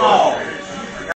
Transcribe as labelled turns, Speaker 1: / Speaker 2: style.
Speaker 1: Oh.